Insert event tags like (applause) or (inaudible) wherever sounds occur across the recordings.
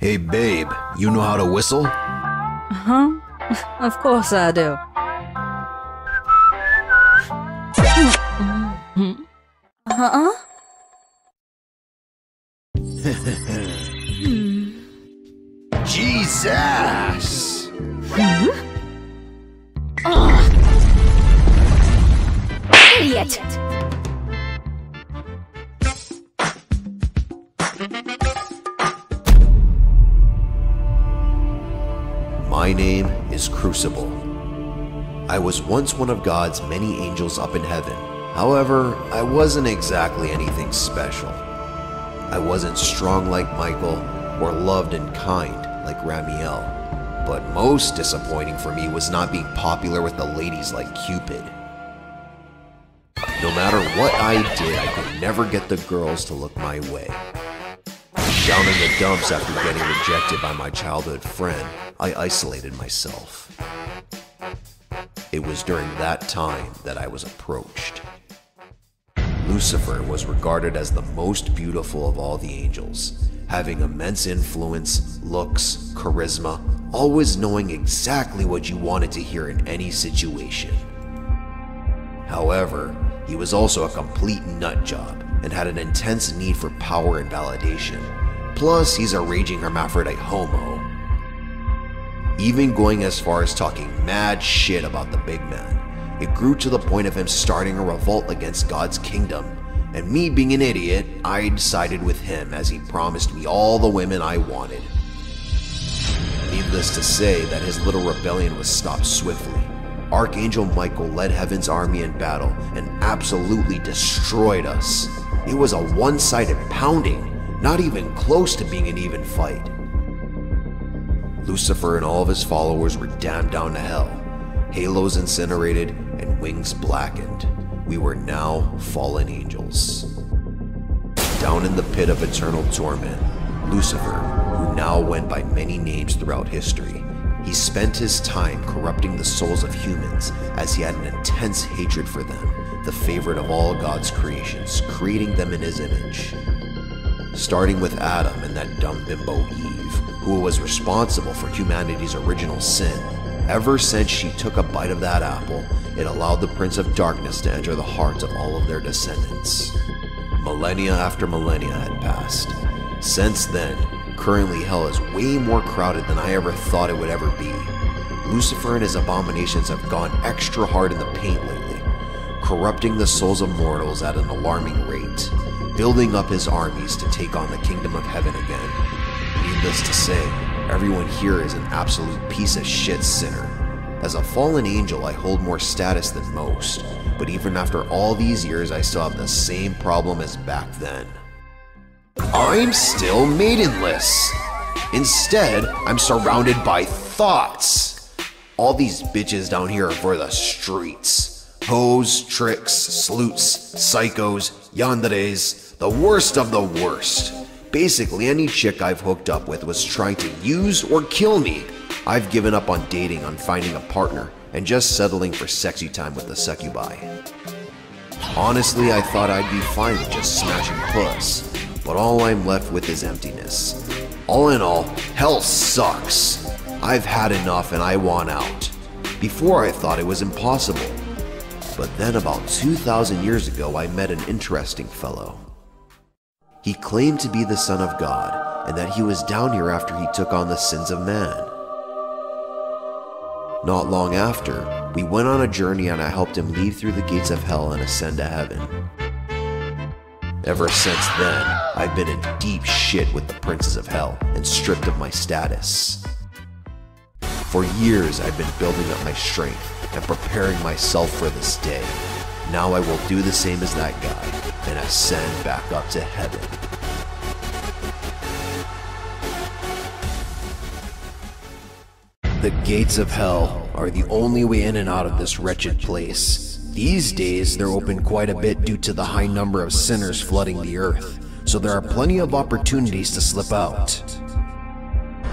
Hey babe, you know how to whistle? Huh? (laughs) Of course I do. Huh? (laughs) Jesus! Hmm? Idiot! Crucible. I was once one of God's many angels up in heaven. However, I wasn't exactly anything special. I wasn't strong like Michael or loved and kind like Ramiel. But most disappointing for me was not being popular with the ladies like Cupid. No matter what I did, I could never get the girls to look my way. Down in the dumps after getting rejected by my childhood friend, I isolated myself. It was during that time that I was approached. Lucifer was regarded as the most beautiful of all the angels, having immense influence, looks, charisma, always knowing exactly what you wanted to hear in any situation. However, he was also a complete nut job and had an intense need for power and validation. Plus, he's a raging hermaphrodite homo. Even going as far as talking mad shit about the big man. It grew to the point of him starting a revolt against God's kingdom. And me being an idiot, I sided with him as he promised me all the women I wanted. Needless to say that his little rebellion was stopped swiftly. Archangel Michael led Heaven's army in battle and absolutely destroyed us. It was a one sided pounding, not even close to being an even fight. Lucifer and all of his followers were damned down to hell, halos incinerated, and wings blackened. We were now fallen angels. Down in the pit of eternal torment, Lucifer, who now went by many names throughout history, he spent his time corrupting the souls of humans as he had an intense hatred for them, the favorite of all God's creations, creating them in his image. Starting with Adam and that dumb bimbo Eve, who was responsible for humanity's original sin. Ever since she took a bite of that apple, it allowed the Prince of Darkness to enter the hearts of all of their descendants. Millennia after millennia had passed. Since then, currently hell is way more crowded than I ever thought it would ever be. Lucifer and his abominations have gone extra hard in the paint lately, corrupting the souls of mortals at an alarming rate, building up his armies to take on the kingdom of heaven again. Needless to say, everyone here is an absolute piece of shit sinner. As a fallen angel, I hold more status than most, but even after all these years, I still have the same problem as back then. I'm still maidenless. Instead, I'm surrounded by thoughts. All these bitches down here are for the streets. Hoes, tricks, sleuts, psychos, yanderes, the worst of the worst. Basically, any chick I've hooked up with was trying to use or kill me. I've given up on dating, on finding a partner, and just settling for sexy time with the succubi. Honestly, I thought I'd be fine with just smashing puss, but all I'm left with is emptiness. All in all, hell sucks. I've had enough and I want out. Before I thought it was impossible. But then about 2,000 years ago, I met an interesting fellow. He claimed to be the Son of God and that he was down here after he took on the sins of man. Not long after, we went on a journey and I helped him leave through the gates of hell and ascend to heaven. Ever since then, I've been in deep shit with the princes of hell and stripped of my status. For years, I've been building up my strength and preparing myself for this day. Now I will do the same as that guy and ascend back up to heaven. The gates of hell are the only way in and out of this wretched place. These days, they're open quite a bit due to the high number of sinners flooding the earth, so there are plenty of opportunities to slip out.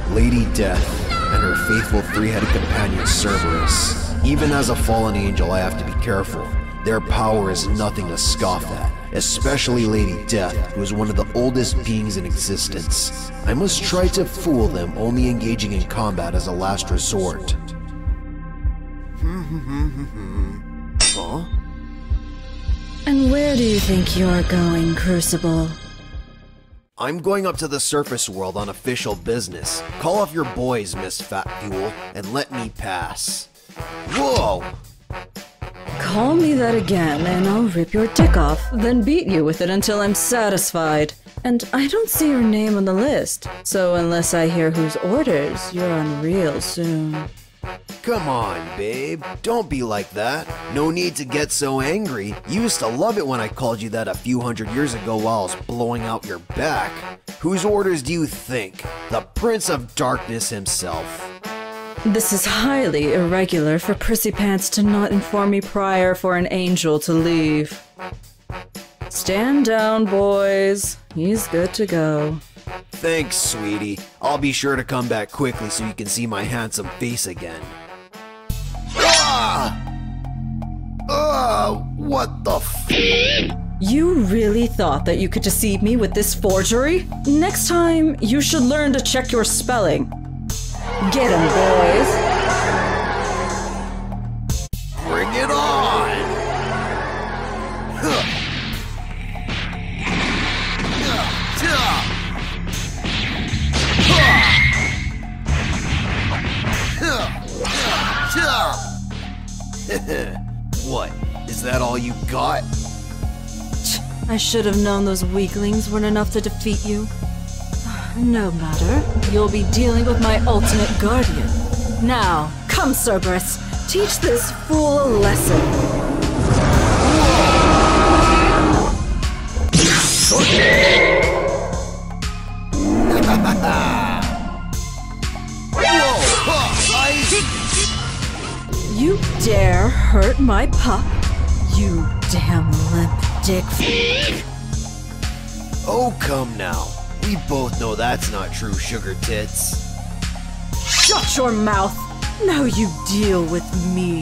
Lady Death and her faithful three-headed companion Cerberus. Even as a fallen angel, I have to be careful. Their power is nothing to scoff at, especially Lady Death, who is one of the oldest beings in existence. I must try to fool them, only engaging in combat as a last resort. (laughs) huh? And where do you think you're going, Crucible? I'm going up to the surface world on official business. Call off your boys, Miss Fat Fuel, and let me pass. Whoa! Call me that again, and I'll rip your dick off, then beat you with it until I'm satisfied. And I don't see your name on the list, so unless I hear whose orders, you're on real soon. Come on, babe. Don't be like that. No need to get so angry. You used to love it when I called you that a few hundred years ago while I was blowing out your back. Whose orders do you think? The Prince of Darkness himself. This is highly irregular for Prissy Pants to not inform me prior for an angel to leave. Stand down, boys. He's good to go. Thanks, sweetie. I'll be sure to come back quickly so you can see my handsome face again. Ah! Ah! What the f- You really thought that you could deceive me with this forgery? Next time, you should learn to check your spelling. Get him, boys. Bring it on! (laughs) What? Is that all you got? I should have known those weaklings weren't enough to defeat you. No matter. You'll be dealing with my ultimate guardian. Now, come, Cerberus. Teach this fool a lesson. You dare hurt my pup? You damn limp dick. Oh, come now. We both know that's not true, sugar tits. Shut your mouth! Now you deal with me.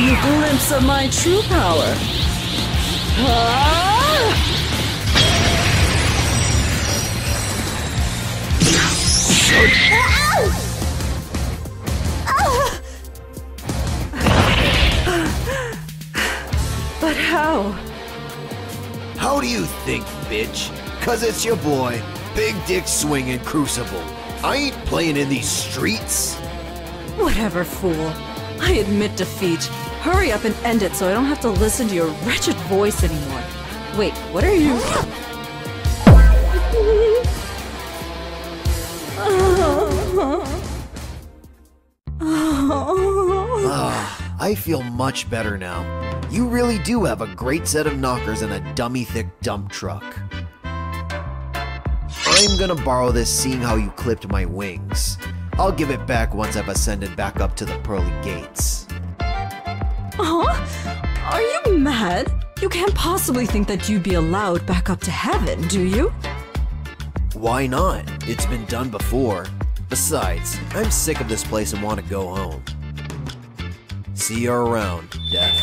You a glimpse of my true power. Ah! But how? How do you think, bitch? Cause it's your boy, Big Dick Swingin' Crucible. I ain't playing in these streets. Whatever, fool. I admit defeat. Hurry up and end it so I don't have to listen to your wretched voice anymore. Wait, what are you? Ah, I feel much better now. You really do have a great set of knockers and a dummy thick dump truck. I'm gonna borrow this seeing how you clipped my wings. I'll give it back once I've ascended back up to the pearly gates. Huh? Are you mad? You can't possibly think that you'd be allowed back up to heaven, do you? Why not? It's been done before. Besides, I'm sick of this place and want to go home. See you around, Death.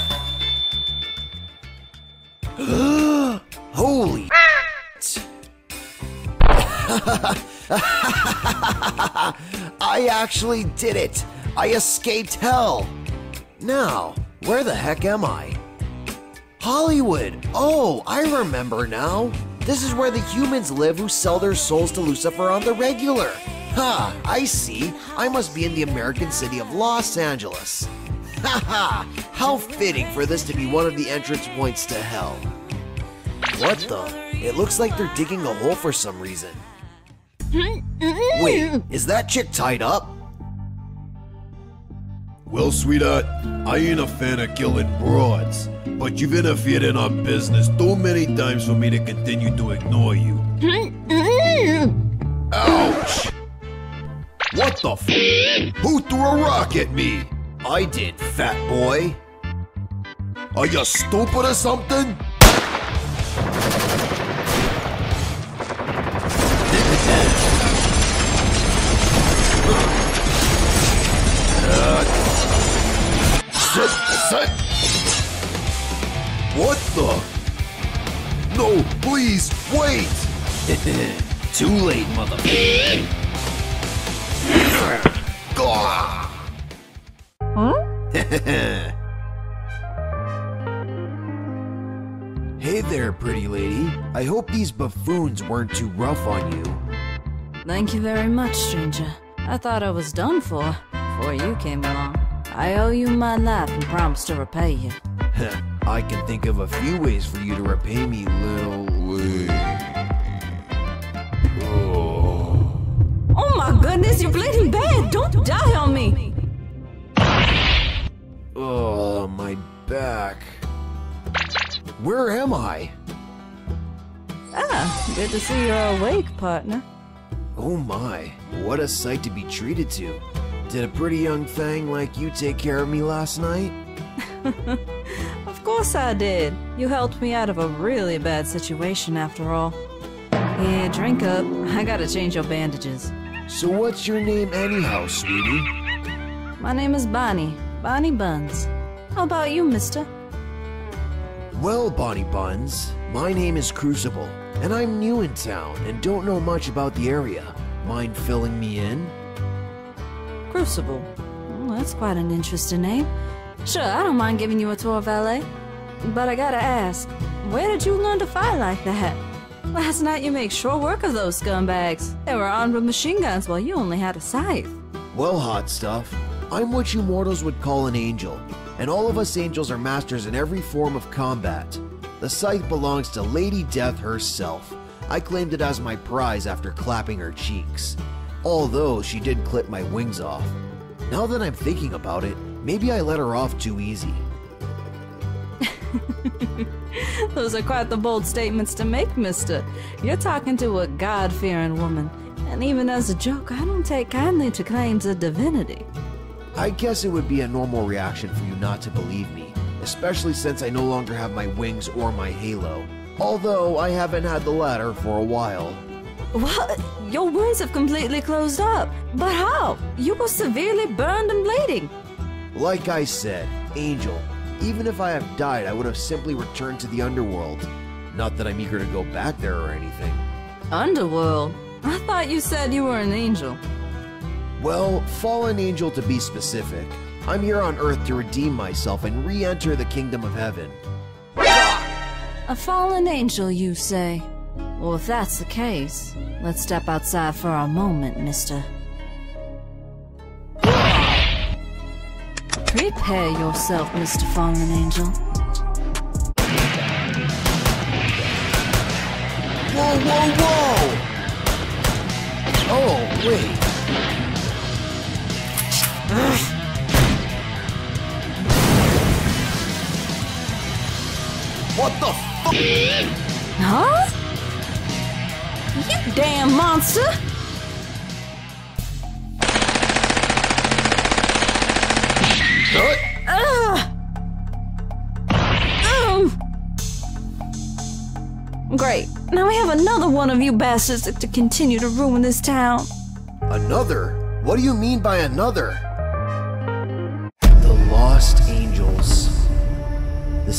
(gasps) Holy (laughs) I actually did it! I escaped hell! Now, where the heck am I? Hollywood! Oh, I remember now! This is where the humans live who sell their souls to Lucifer on the regular! Ha! I see! I must be in the American city of Los Angeles! (laughs) Ha ha! How fitting for this to be one of the entrance points to hell. What the? It looks like they're digging a hole for some reason. Hmm, hmm. Wait, is that chick tied up? Well, sweetheart, I ain't a fan of killing broads, but you've interfered in our business too many times for me to continue to ignore you. Ouch! What the f? Who threw a rock at me? I did, fat boy. Are you stupid or something? Sit, sit. What the? No, please, wait! (laughs) Too late, motherfucker. Gah! (laughs) Hey there, pretty lady. I hope these buffoons weren't too rough on you. Thank you very much, stranger. I thought I was done for before you came along. I owe you my life and promise to repay you. (laughs) I can think of a few ways for you to repay me, little. Oh my goodness, you're bleeding bad! Don't die on me! Oh, my back. Where am I? Ah, good to see you're awake, partner. Oh my, what a sight to be treated to. Did a pretty young thing like you take care of me last night? (laughs) Of course I did. You helped me out of a really bad situation after all. Yeah, drink up. I gotta change your bandages. So what's your name anyhow, sweetie? My name is Bonnie. Bonnie Buns. How about you, mister? Well, Bonnie Buns, my name is Crucible, and I'm new in town and don't know much about the area. Mind filling me in? Crucible. Well, that's quite an interesting name. Sure, I don't mind giving you a tour valet. But I gotta ask, where did you learn to fight like that? Last night you made short work of those scumbags. They were armed with machine guns while you only had a scythe. Well, hot stuff. I'm what you mortals would call an angel, and all of us angels are masters in every form of combat. The scythe belongs to Lady Death herself. I claimed it as my prize after clapping her cheeks. Although she did clip my wings off. Now that I'm thinking about it, maybe I let her off too easy. (laughs) Those are quite the bold statements to make, mister. You're talking to a God fearing woman. And even as a joke, I don't take kindly to claims of divinity. I guess it would be a normal reaction for you not to believe me, especially since I no longer have my wings or my halo. Although I haven't had the latter for a while. What? Your wounds have completely closed up. But how? You were severely burned and bleeding. Like I said, Angel, even if I have died, I would have simply returned to the underworld. Not that I'm eager to go back there or anything. Underworld? I thought you said you were an angel. Well, fallen angel to be specific. I'm here on Earth to redeem myself and re enter the kingdom of heaven. A fallen angel, you say? Well, if that's the case, let's step outside for a moment, mister. Prepare yourself, Mr. Fallen Angel. Whoa, whoa, whoa! Oh, wait. What the fuck? Huh? You damn monster! Ugh! Um. Great. Now we have another one of you bastards to continue to ruin this town. Another? What do you mean by another?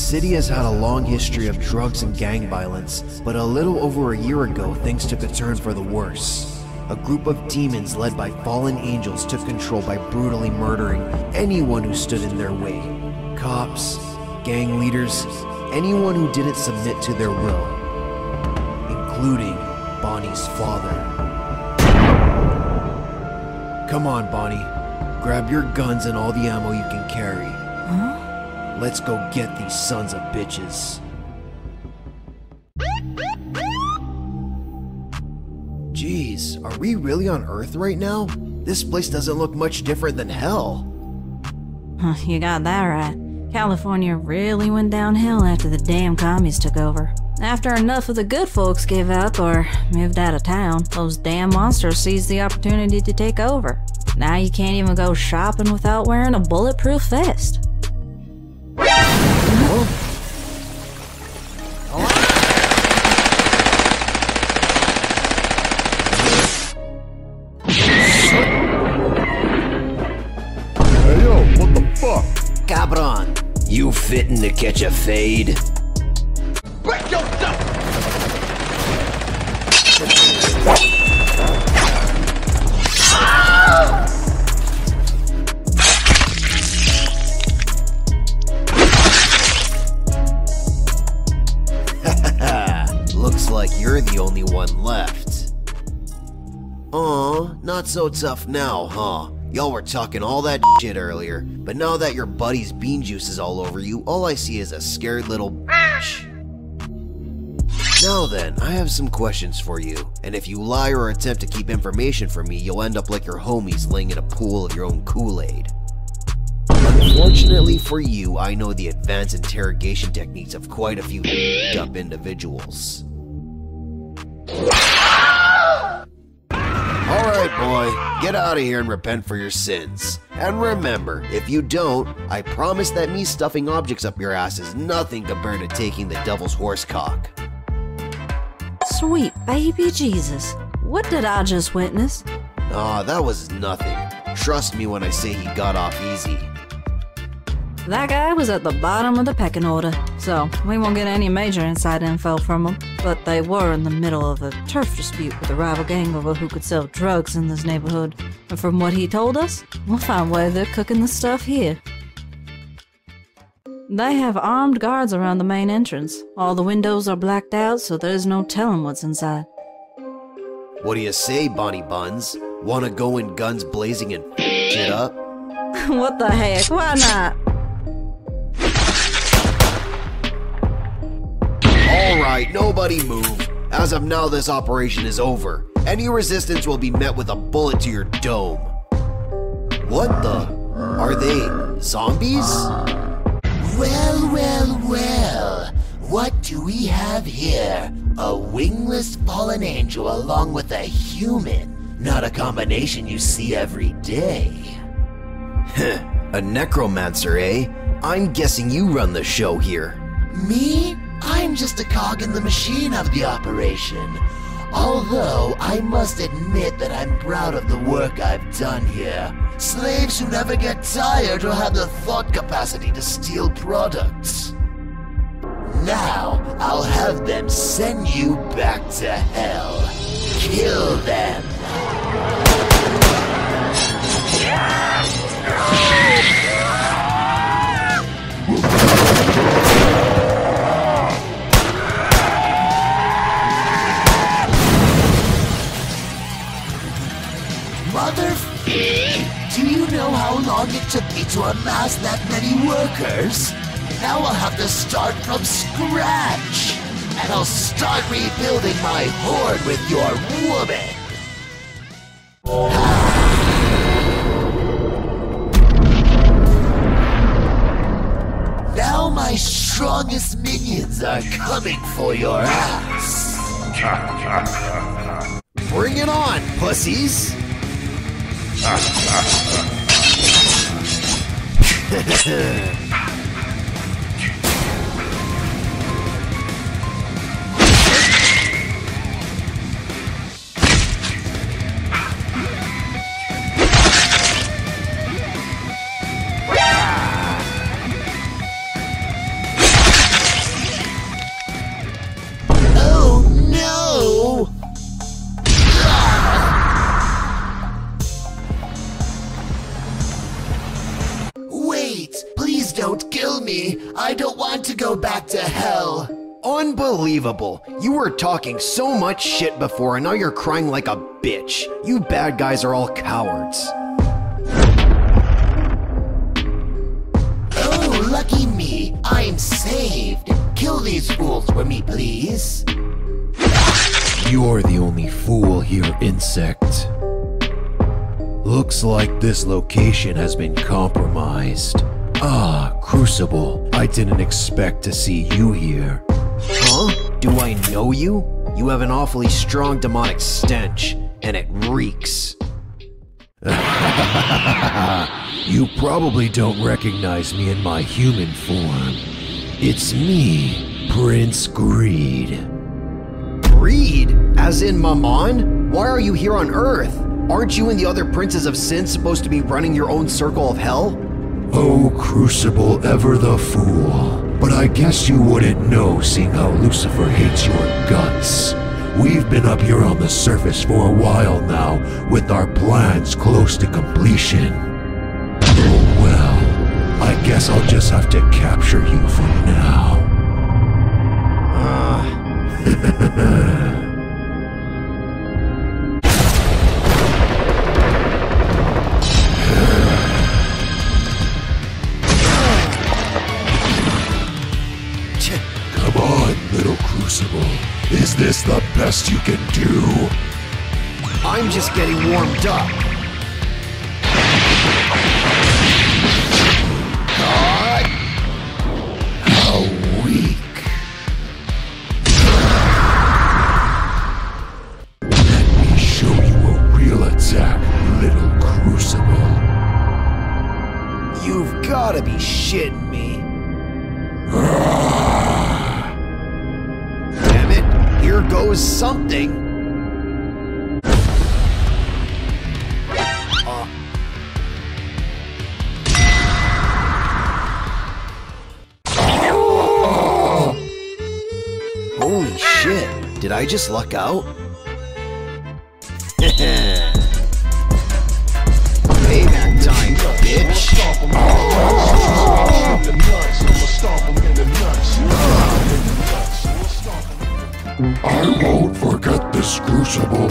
City has had a long history of drugs and gang violence, but a little over a year ago, things took a turn for the worse. A group of demons led by fallen angels took control by brutally murdering anyone who stood in their way. Cops, gang leaders, anyone who didn't submit to their will, including Bonnie's father. Come on, Bonnie. Grab your guns and all the ammo you can carry. Let's go get these sons of bitches. Jeez, are we really on Earth right now? This place doesn't look much different than hell. You got that right. California really went downhill after the damn commies took over. After enough of the good folks gave up or moved out of town, those damn monsters seized the opportunity to take over. Now you can't even go shopping without wearing a bulletproof vest. Fitting to catch a fade? (laughs) Looks like you're the only one left. Aw, not so tough now, huh? Y'all were talking all that shit earlier, but now that your buddy's bean juice is all over you, all I see is a scared little bitch. Now then, I have some questions for you, and if you lie or attempt to keep information from me, you'll end up like your homies laying in a pool of your own Kool-Aid. Unfortunately for you, I know the advanced interrogation techniques of quite a few up individuals. Get out of here and repent for your sins. And remember, if you don't, I promise that me stuffing objects up your ass is nothing compared to taking the devil's horse cock. Sweet baby Jesus. What did I just witness? Ah, that was nothing. Trust me when I say he got off easy. That guy was at the bottom of the pecking order, so we won't get any major inside info from him. But they were in the middle of a turf dispute with a rival gang over who could sell drugs in this neighborhood. And from what he told us, we'll find where they're cooking the stuff here. They have armed guards around the main entrance. All the windows are blacked out, so there's no telling what's inside. What do you say, Bonnie Buns? Wanna go in guns blazing and (laughs) shit up? (laughs) what the heck? Why not? Alright, nobody move. As of now, this operation is over. Any resistance will be met with a bullet to your dome. What the? Are they zombies? Well, well, well. What do we have here? A wingless fallen angel along with a human. Not a combination you see every day. Huh, a necromancer, eh? I'm guessing you run the show here. Me? I'm just a cog in the machine of the operation. Although I must admit that I'm proud of the work I've done here. Slaves who never get tired or have the thought capacity to steal products. Now, I'll have them send you back to hell. Kill them. Know how long it took me to amass that many workers? Now I'll have to start from scratch. And I'll start rebuilding my horde with your woman. Now my strongest minions are coming for your ass. (laughs) Bring it on, pussies! (laughs) Heh (laughs) Unbelievable! You were talking so much shit before and now you're crying like a bitch. You bad guys are all cowards. Oh, lucky me. I'm saved. Kill these fools for me, please. You're the only fool here, insect. Looks like this location has been compromised. Ah, Crucible, I didn't expect to see you here. Do I know you? You have an awfully strong demonic stench, and it reeks. (laughs) You probably don't recognize me in my human form. It's me, Prince Greed. Greed? As in Mammon? Why are you here on Earth? Aren't you and the other princes of sin supposed to be running your own circle of hell? Oh, Crucible, ever the fool. But I guess you wouldn't know seeing how Lucifer hates your guts. We've been up here on the surface for a while now, with our plans close to completion. Oh well, I guess I'll just have to capture you for now. Come ah. (laughs) Crucible. Is this the best you can do? I'm just getting warmed up. How weak. Let me show you a real attack, little Crucible. You've gotta be shitting something. Uh. Holy shit, did I just luck out? Payback time, bitch. I won't forget this Crucible.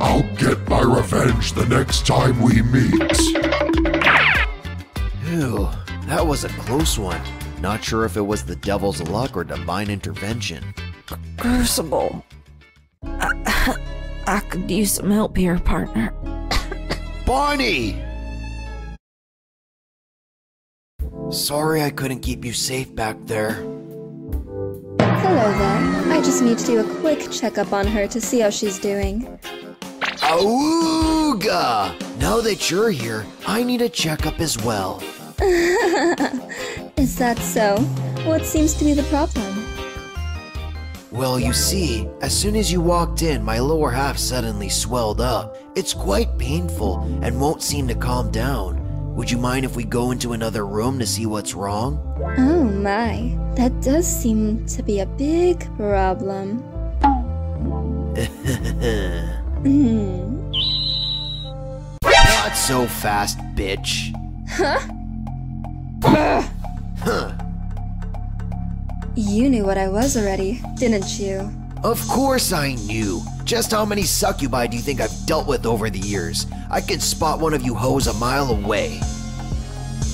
I'll get my revenge the next time we meet. Ew, that was a close one. Not sure if it was the devil's luck or divine intervention. Crucible. I, (coughs) I could use some help here, partner. Bonnie! Sorry I couldn't keep you safe back there. Hello there. I just need to do a quick checkup on her to see how she's doing. Auga! Now that you're here, I need a checkup as well. (laughs) Is that so? What seems to be the problem? Well, you see, as soon as you walked in, my lower half suddenly swelled up. It's quite painful and won't seem to calm down. Would you mind if we go into another room to see what's wrong? Oh my, that does seem to be a big problem. (laughs) Hmm. Not so fast, bitch. Huh? Uh. Huh. You knew what I was already, didn't you? Of course I knew. Just how many succubi do you think I've dealt with over the years? I could spot one of you hoes a mile away.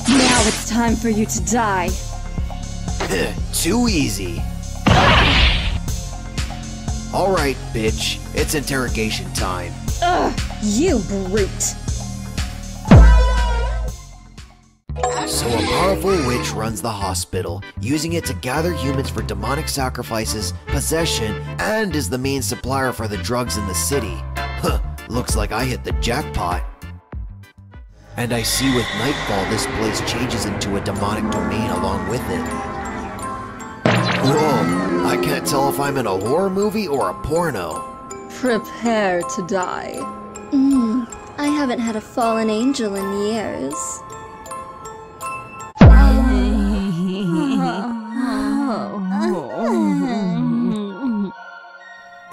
Now it's time for you to die. (laughs) Too easy. Alright, bitch. It's interrogation time. Ugh, you brute. A powerful witch runs the hospital, using it to gather humans for demonic sacrifices, possession, and is the main supplier for the drugs in the city. Huh, looks like I hit the jackpot. And I see with nightfall this place changes into a demonic domain along with it. Whoa, I can't tell if I'm in a horror movie or a porno. Prepare to die. Mm, I haven't had a fallen angel in years.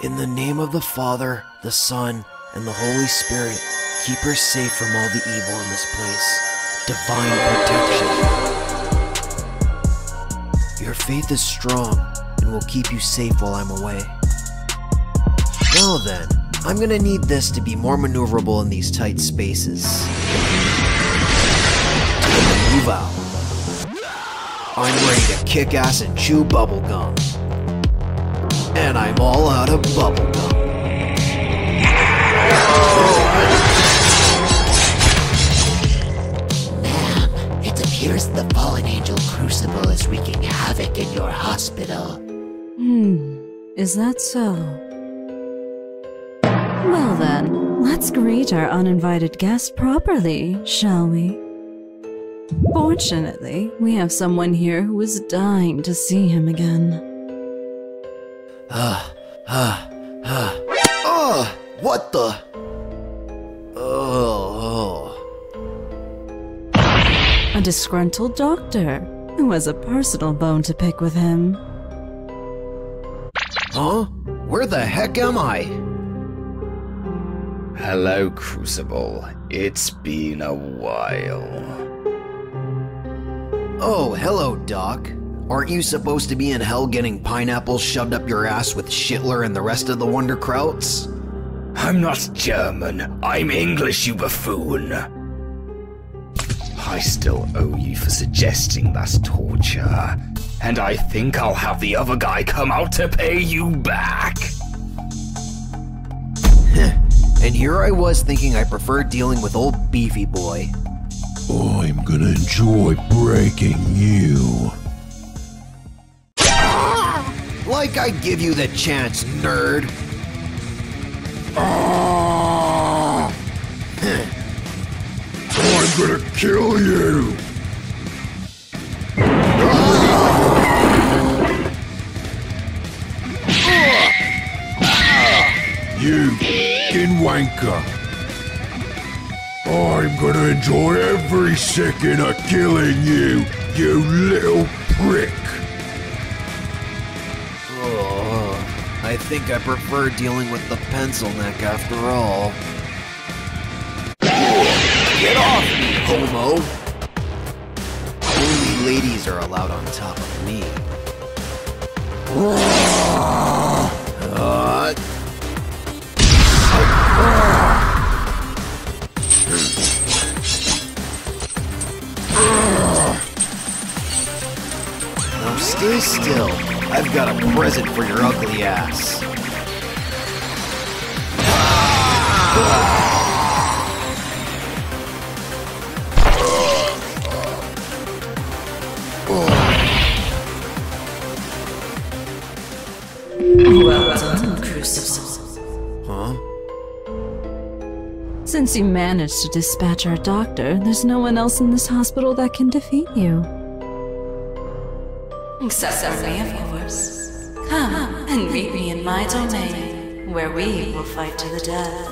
In the name of the Father, the Son, and the Holy Spirit, keep her safe from all the evil in this place. Divine protection. Your faith is strong and will keep you safe while I'm away. Now then, I'm gonna need this to be more maneuverable in these tight spaces. Move out. I'm ready to kick ass and chew bubblegum. And I'm all out of bubblegum. Ma'am, it appears the fallen angel crucible is wreaking havoc in your hospital. Hmm. Is that so? Well then, let's greet our uninvited guest properly, shall we? Fortunately, we have someone here who is dying to see him again. Oh, what the? Oh, A disgruntled doctor who has a personal bone to pick with him. huh? Where the heck am I? Hello, Crucible. It's been a while. Oh, hello, Doc. Aren't you supposed to be in hell getting pineapples shoved up your ass with Schitler and the rest of the Wonderkrauts? I'm not German. I'm English, you buffoon. I still owe you for suggesting that torture. And I think I'll have the other guy come out to pay you back. And here I was thinking I preferred dealing with old Beefy Boy. I'm gonna enjoy breaking you. I give you the chance, nerd. Oh, I'm gonna kill you! You fucking wanker! I'm gonna enjoy every second of killing you, you little prick! I think I prefer dealing with the pencil neck after all. Get off me, homo! Only ladies are allowed on top of me. Now stay still. I've got a present for your ugly ass. Well done, Crucible. Huh? Since you managed to dispatch our doctor, there's no one else in this hospital that can defeat you. Except for me, of course. Meet me in my domain, where we will fight to the death.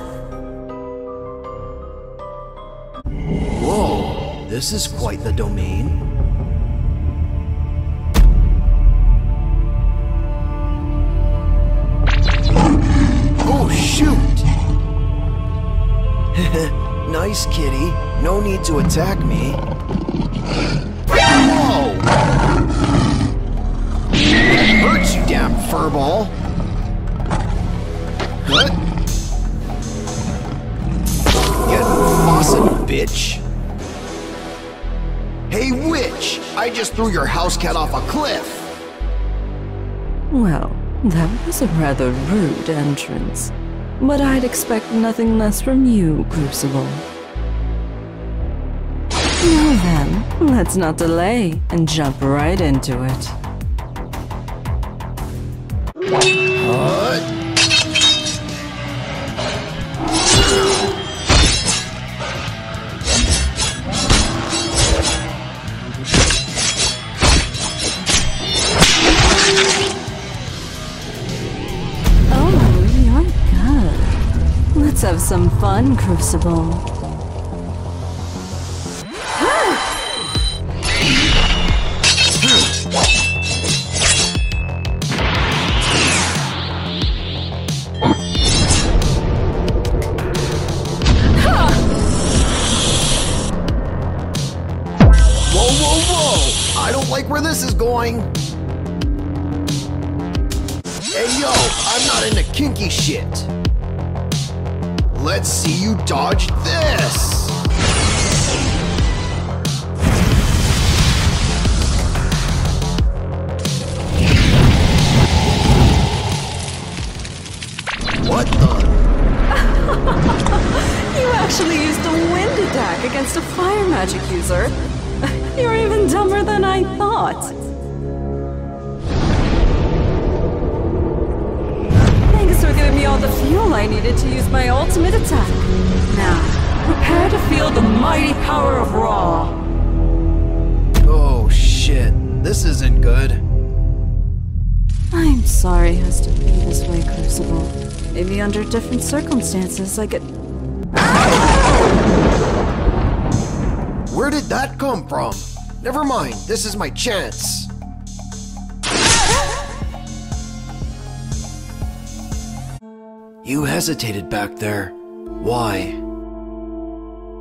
Whoa, this is quite the domain. Oh, shoot! (laughs) nice kitty. No need to attack me. Hurts, you damn furball! What? Get faucet, bitch! Hey, witch! I just threw your house cat off a cliff! Well, that was a rather rude entrance. But I'd expect nothing less from you, Crucible. Now then, let's not delay and jump right into it. Oh, have some fun, Crucible. Kinky shit! Let's see you dodge this! What the? (laughs) You actually used a wind attack against a fire magic user. (laughs) You're even dumber than I thought. I needed to use my ultimate attack. Now, prepare to feel the mighty power of Ra. Oh shit, this isn't good. I'm sorry it has to be this way, Crucible. Maybe under different circumstances I could. Where did that come from? Never mind, this is my chance. You hesitated back there. Why?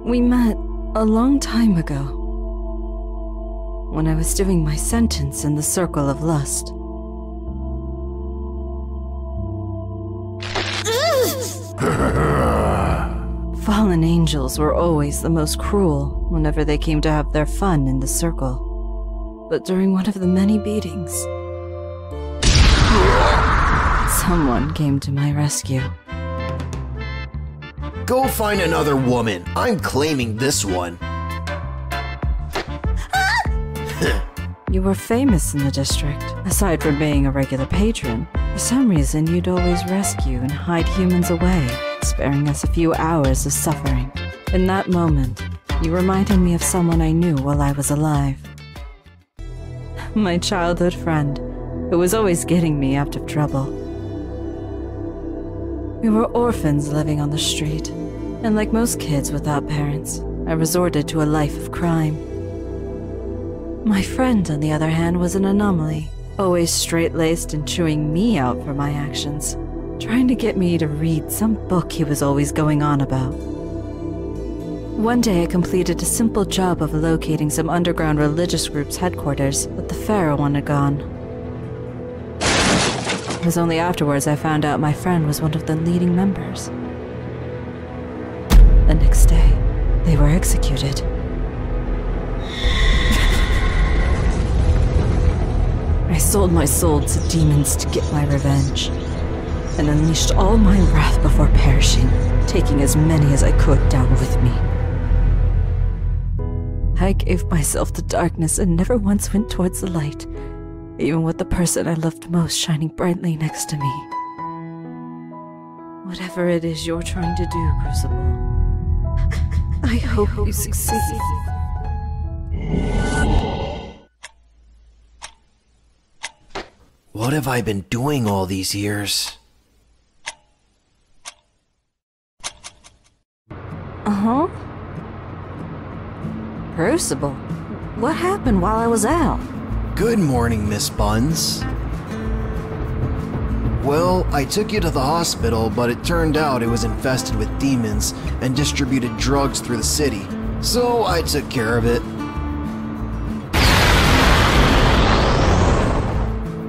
We met a long time ago. When I was doing my sentence in the Circle of Lust. (laughs) Fallen angels were always the most cruel whenever they came to have their fun in the circle. But during one of the many beatings, someone came to my rescue. Go find another woman. I'm claiming this one. (laughs) You were famous in the district. Aside from being a regular patron, for some reason you'd always rescue and hide humans away, sparing us a few hours of suffering. In that moment, you reminded me of someone I knew while I was alive. My childhood friend, who was always getting me out of trouble. We were orphans living on the street, and like most kids without parents, I resorted to a life of crime. My friend, on the other hand, was an anomaly, always straight laced and chewing me out for my actions, trying to get me to read some book he was always going on about. One day I completed a simple job of locating some underground religious group's headquarters, but the Pharaoh one had gone. It was only afterwards I found out my friend was one of the leading members. The next day, they were executed. I sold my soul to demons to get my revenge, and unleashed all my wrath before perishing, taking as many as I could down with me. I gave myself to darkness and never once went towards the light, even with the person I loved most shining brightly next to me. Whatever it is you're trying to do, Crucible, (laughs) I hope you succeed. What have I been doing all these years? Uh huh. Crucible? What happened while I was out? Good morning, Miss Buns. Well, I took you to the hospital, but it turned out it was infested with demons and distributed drugs through the city. So I took care of it.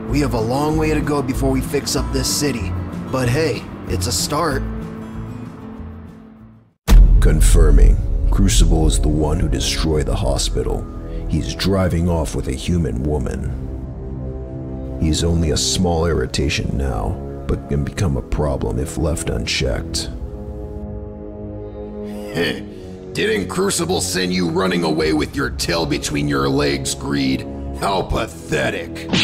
We have a long way to go before we fix up this city, but hey, it's a start. Confirming. Crucible is the one who destroyed the hospital. He's driving off with a human woman. He's only a small irritation now, but can become a problem if left unchecked. (laughs) Didn't Crucible send you running away with your tail between your legs, Greed? How pathetic. (laughs)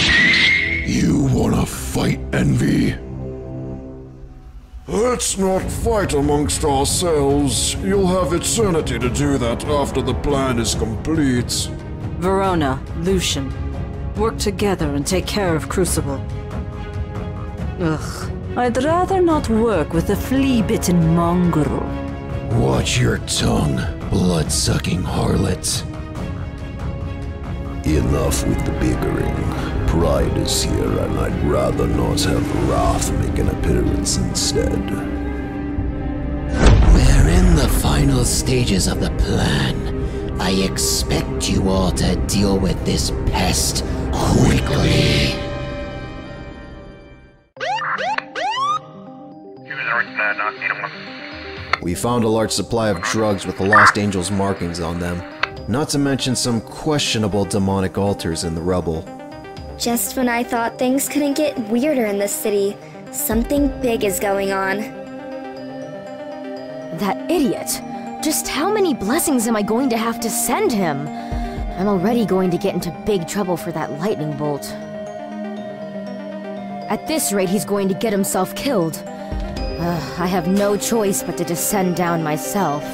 You wanna fight, Envy? Let's not fight amongst ourselves. You'll have eternity to do that after the plan is complete. Verona, Lucian, work together and take care of Crucible. Ugh, I'd rather not work with a flea-bitten mongrel. Watch your tongue, blood-sucking harlot. Enough with the bickering. Pride is here, and I'd rather not have Wrath make an appearance instead. We're in the final stages of the plan. I expect you all to deal with this pest quickly. We found a large supply of drugs with the Lost Angels markings on them, not to mention some questionable demonic altars in the rubble. Just when I thought things couldn't get weirder in this city, something big is going on. That idiot! Just how many blessings am I going to have to send him? I'm already going to get into big trouble for that lightning bolt. At this rate, he's going to get himself killed. Uh, I have no choice but to descend down myself.